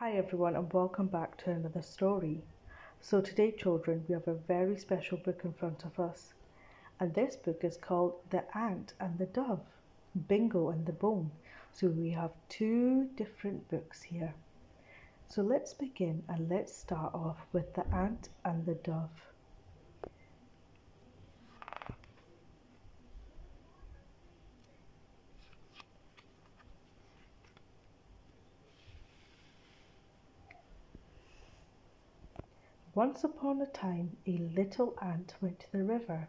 Hi everyone and welcome back to another story. So today children we have a very special book in front of us and this book is called The Ant and the Dove, Bingo and the Bone. So we have two different books here. So let's begin and let's start off with The Ant and the Dove. Once upon a time, a little ant went to the river.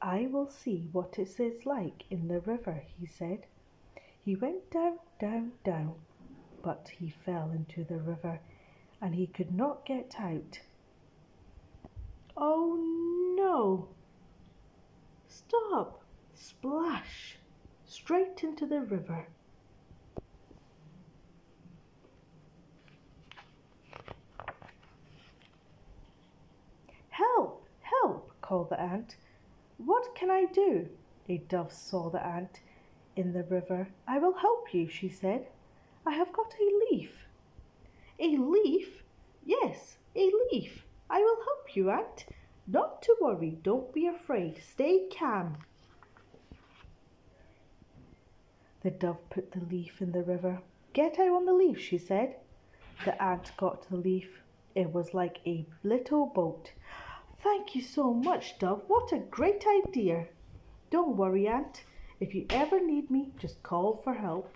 I will see what it is like in the river, he said. He went down, down, down, but he fell into the river and he could not get out. Oh no! Stop! Splash! Straight into the river. Help! Help! Called the ant. What can I do? A dove saw the ant in the river. I will help you, she said. I have got a leaf. A leaf? Yes, a leaf. I will help you, ant. Not to worry, don't be afraid. Stay calm. The dove put the leaf in the river. Get out on the leaf, she said. The ant got the leaf. It was like a little boat. Thank you so much, Dove. What a great idea. Don't worry, Ant. If you ever need me, just call for help.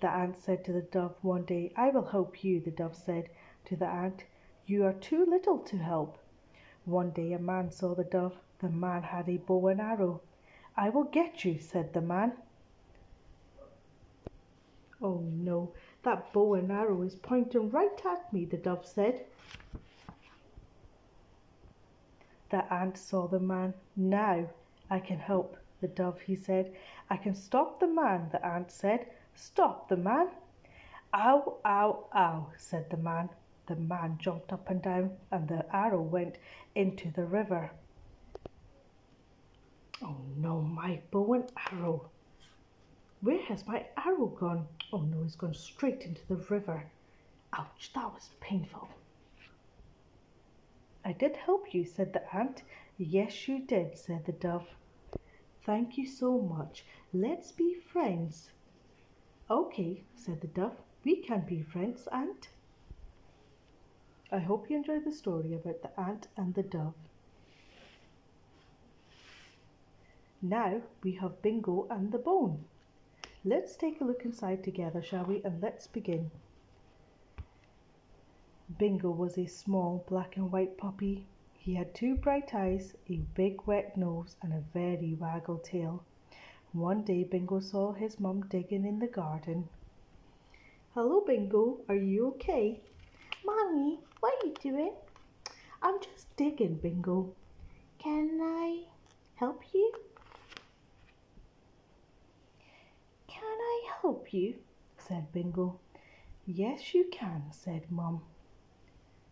The ant said to the dove one day, I will help you, the dove said to the ant. You are too little to help. One day a man saw the dove. The man had a bow and arrow. I will get you, said the man. Oh no, that bow and arrow is pointing right at me, the dove said. The ant saw the man. Now I can help the dove, he said. I can stop the man, the ant said. Stop the man. Ow, ow, ow, said the man. The man jumped up and down, and the arrow went into the river. Oh no, my bow and arrow. Where has my arrow gone? Oh no, it's gone straight into the river. Ouch, that was painful. I did help you, said the ant. Yes, you did, said the dove. Thank you so much. Let's be friends. Okay, said the dove. We can be friends, ant. I hope you enjoyed the story about the ant and the dove. Now we have Bingo and the bone. Let's take a look inside together, shall we? And let's begin. Bingo was a small black and white puppy. He had two bright eyes, a big wet nose, and a very waggle tail. One day Bingo saw his mum digging in the garden. Hello, Bingo. Are you okay? Mommy, what are you doing? I'm just digging, Bingo. Can I help you? Can I help you? said Bingo. Yes, you can, said Mum.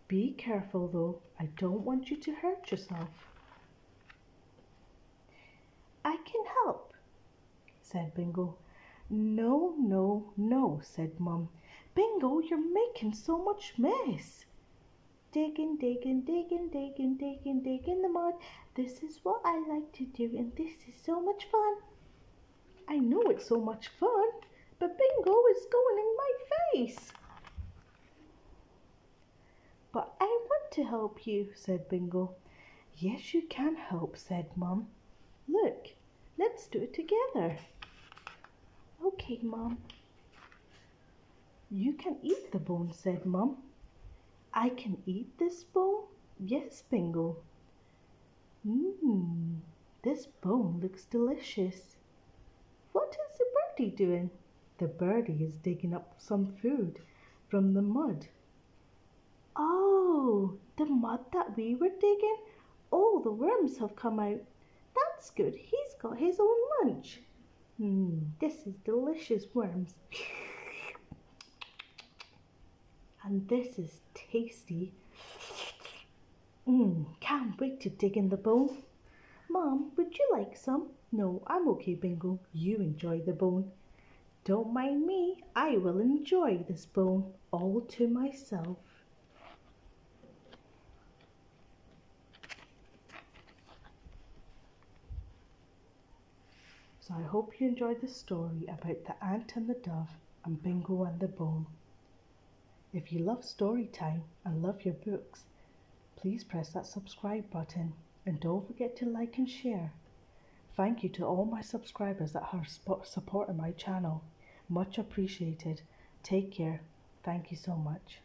Be careful though, I don't want you to hurt yourself. I can help, said Bingo. No, no, no, said Mum. Bingo, you're making so much mess. Digging, digging, digging, digging, digging, digging the mud. This is what I like to do, and this is so much fun. I know it's so much fun, but Bingo is going in my face. But I want to help you, said Bingo. Yes, you can help, said Mum. Look, let's do it together. Okay, Mum. You can eat the bone, said Mum. I can eat this bone? Yes, Bingo. Mmm, this bone looks delicious. What is the birdie doing? The birdie is digging up some food from the mud. Oh, the mud that we were digging? All the worms have come out. That's good. He's got his own lunch. Hmm, this is delicious worms. And this is tasty. Mmm, can't wait to dig in the bone. Mom, would you like some? No, I'm okay, Bingo. You enjoy the bone. Don't mind me, I will enjoy this bone all to myself. So I hope you enjoyed the story about the ant and the dove and Bingo and the bone. If you love story time and love your books, please press that subscribe button and don't forget to like and share. Thank you to all my subscribers that have supported my channel. Much appreciated. Take care. Thank you so much.